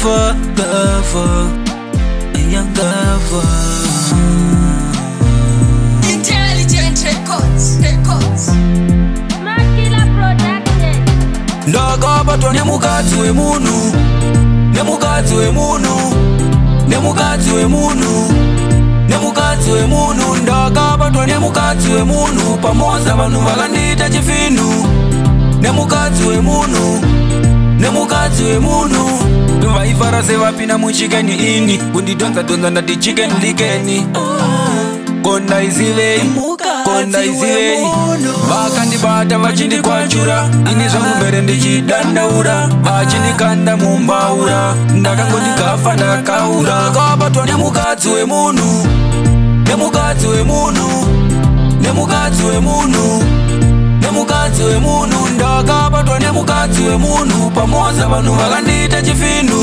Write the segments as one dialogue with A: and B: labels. A: forever A young lover Intelligent records, records Makila production Ndagabatwa nemukati wemunhu Nemukati wemunhu Nemukati wemunhu Nemukati wemunhu Ndagabatwa nemukati wemunhu Pamoza vanhu vakandiita chifinhu Nemukati wemunhu Nemukati wemunhu vanhu vaifara sevapina muchikeni ini kundidhonza dhonza ndati chikeni likeni kondaizivei kondaizivei vakandibata vachindikwachura ine zvamumbere ndichidandaura vachindikanda mumbaura ndakangondikafa ndakaura kavabatwa nemukadzi wemunhu nemukadzi wemunhu nemukadzi wemunhu nemukadzi wemunhu ndakaba wemunhu pamoza vanhu vakandiita chifinhu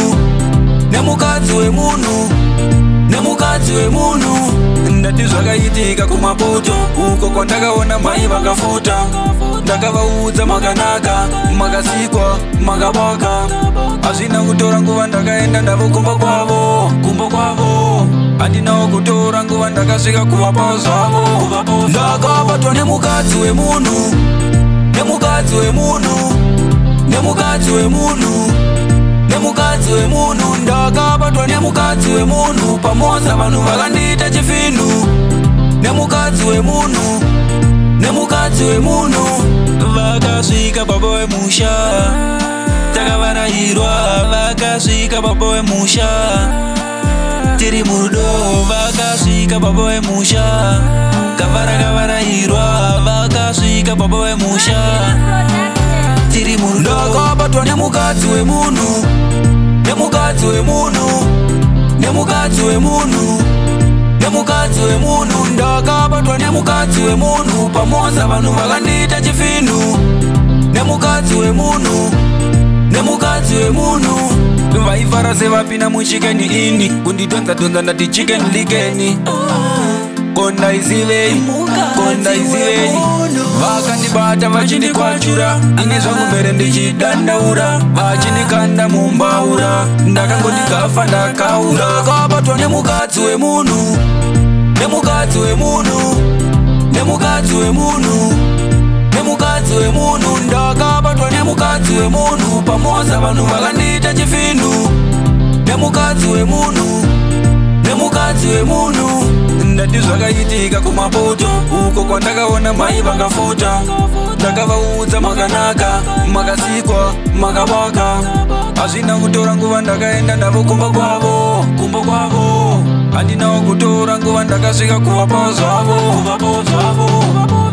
A: nemukadzi wemunhu nemukadzi wemunhu ndati zvakaitika kumapoto uko kwandakaona mai vakafuta ndakavaudza makanaka makasikwa makabaka hazvina kutora nguva ndakaenda ndavo kumba kwavo kumba kwavo handinawo kutora nguva ndakasvika kuvapawo zvavo ndakabatwa nemukadzi wemunhu nemukadzi wemunhu nemukadzi wemunhu nemukadzi wemunhu ndakabatwa nemukadzi wemunhu pamoza vanhu vakandiita chifinhu nemukadzi wemunhu nemukadzi wemunhu vakasvika baba wemusha takavarayirwa vakasvika baba wemusha tiri murudo vakasvika baba wemusha gava rakavarayirwa vakasvika baba wemusha tiri munhu ndakabatwa nemukadzi wemunhu nemukadzi wemunhu nemukadzi wemunhu nemukadzi wemunhu ndakabatwa nemukadzi wemunhu pamoza vanhu vakandiita chifinhu nemukadzi wemunhu nemukadzi wemunhu vaifara sevapinda muchicken ini kundidonza donza ndati chicken likeni oh. vakandibata vachindikwachura ine zvakumbere ndichidandaura vachindikanda mumbaura ndakangondigafa ndakaura ndakabatwa nemukadzi wemunhu nemukadzi wemunhu nemukadzi wemunhu nemukadzi wemunhu ndakabatwa nemukadzi wemunhu pamosa vanhu vakandiita chifi ndisati zvakaitika kumaputo uko kwandakaona mai vangafuta ndakavaudza makanaka makasikwa makavaka hazvina kutora nguva ndakaenda navo kumba kwavo kumba kwavo handinawo kutora nguva ndakasvika kuvapawo zvavo kuvapawo zvavo